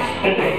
Gracias.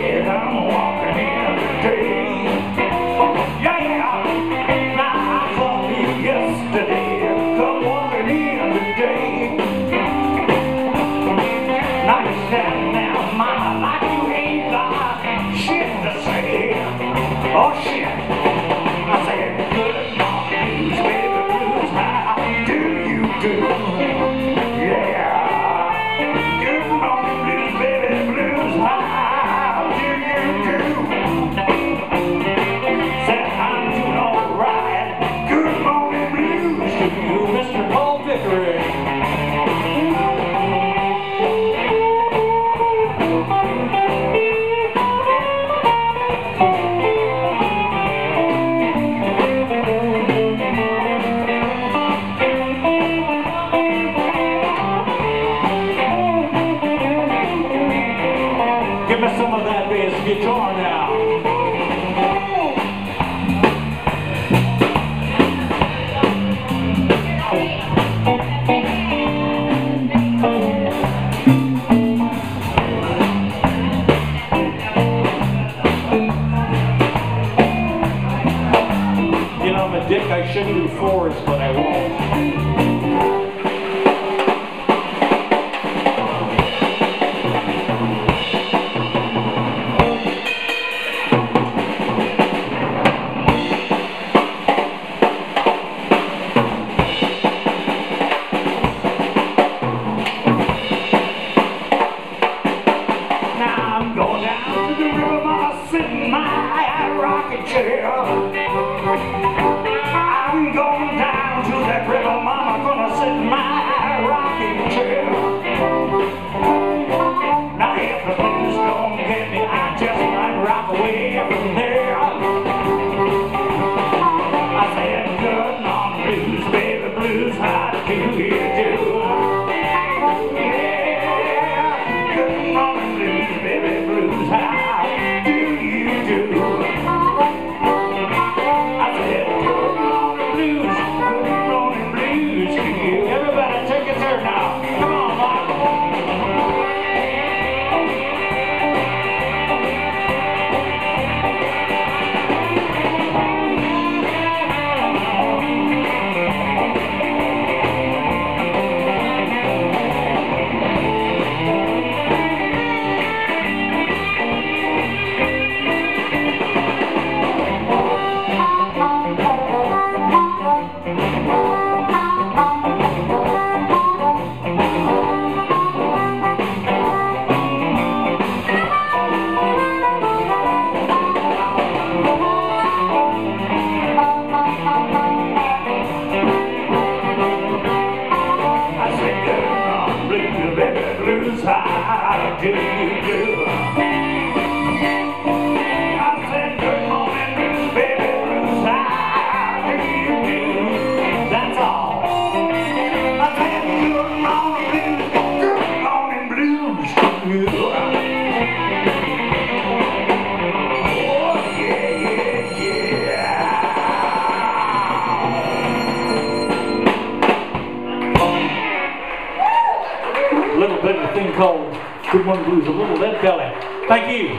Good Morning Blues, a little lead belly. Thank you.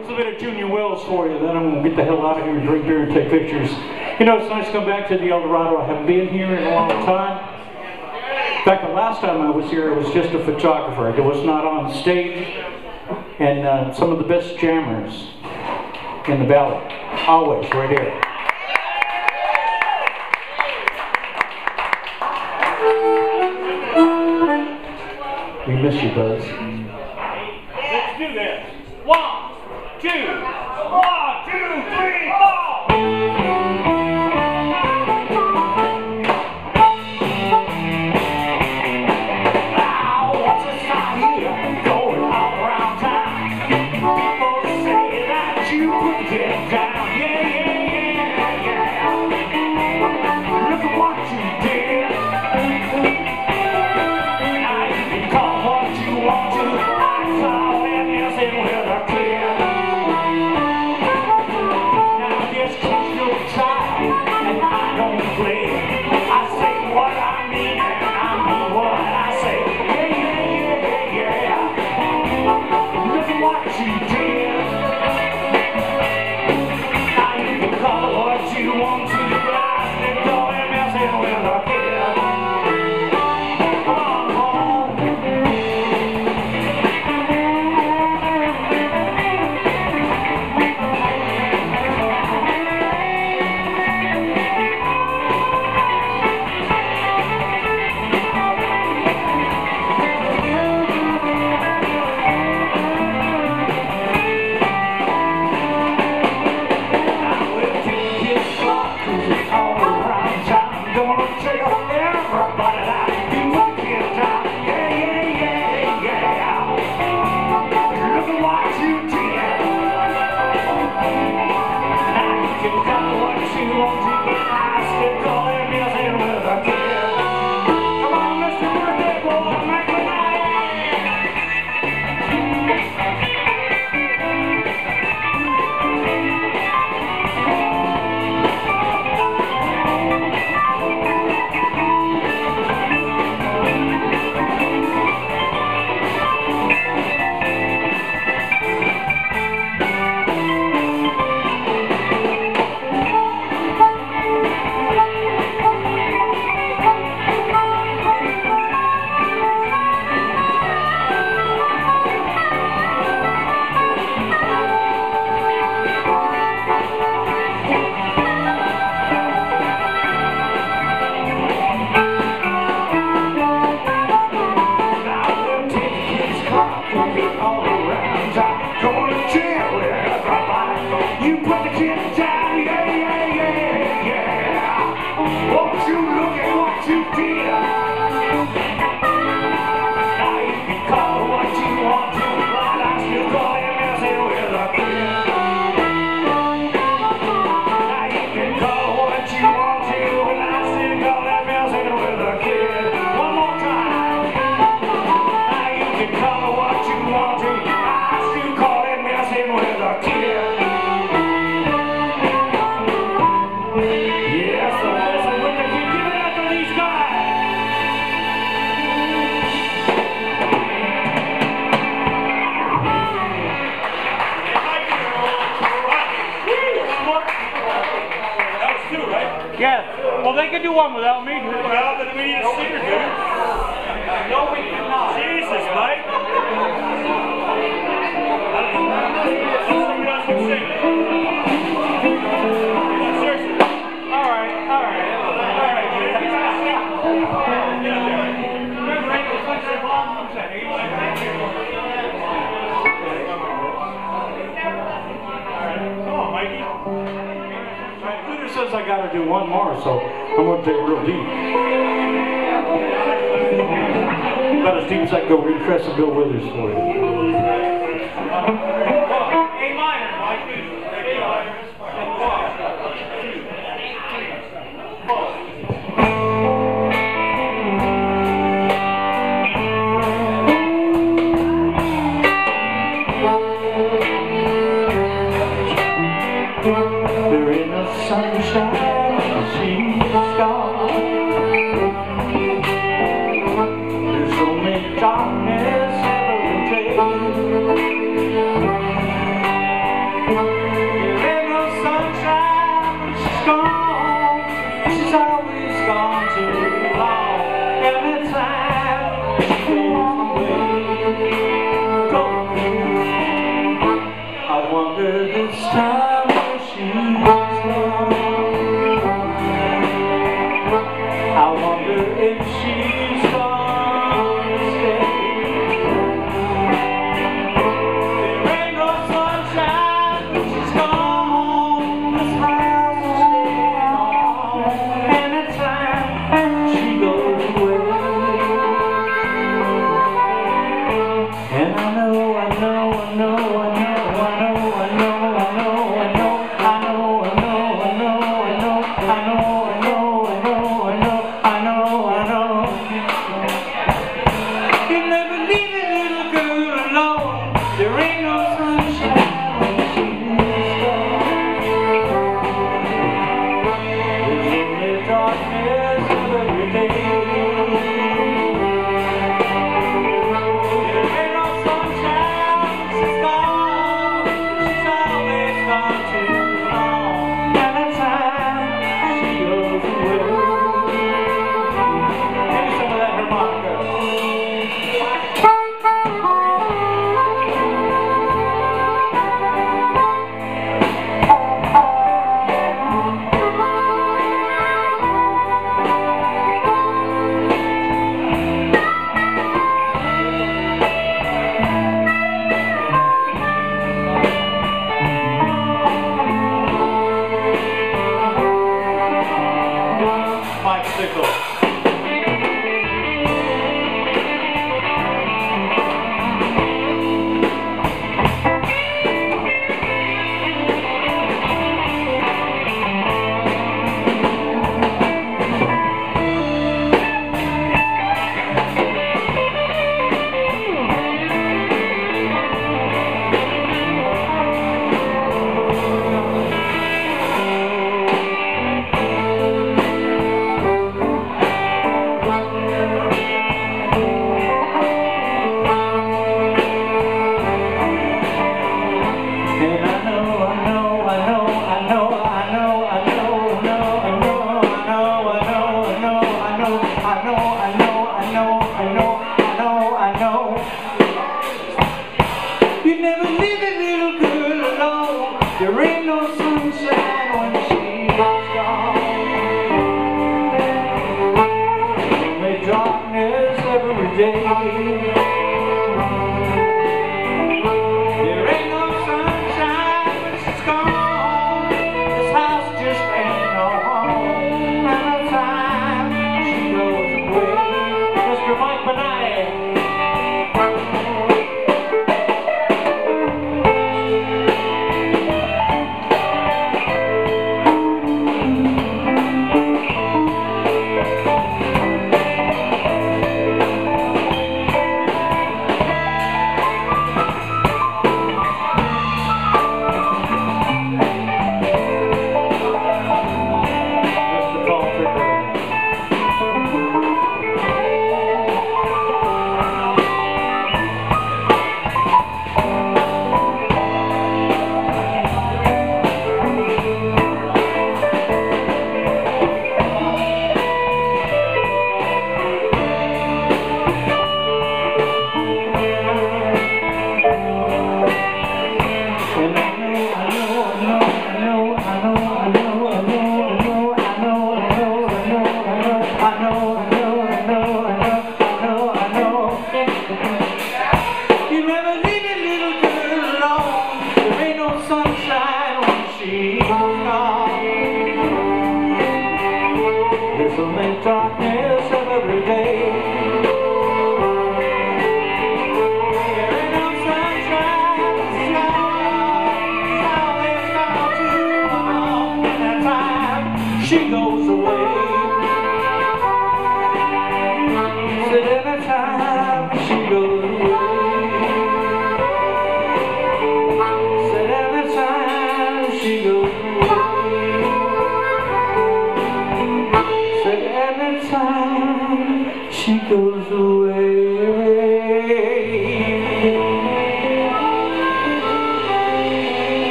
It's a bit of Junior Wells for you, then I'm going to get the hell out of here and drink beer and take pictures. You know, it's nice to come back to the El Dorado. I haven't been here in a long time. In fact, the last time I was here, I was just a photographer. I was not on stage. And uh, some of the best jammers in the valley. Always, right here. We miss you, Buzz. one without me. says I got to do one more, so I'm going to take it real deep. About as deep as I can go, read the Bill Withers for you. each time.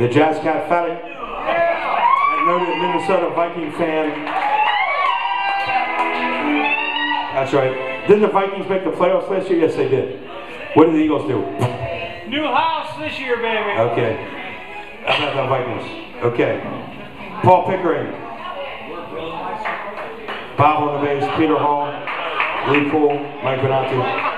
The Jazz Cat Fadyk, a noted Minnesota Viking fan. That's right. Didn't the Vikings make the playoffs last year? Yes, they did. What did the Eagles do? New house this year, baby. Okay. How about the Vikings? Okay. Paul Pickering. Bob on the bass, Peter Hall, Lee Poole, Mike Benanti.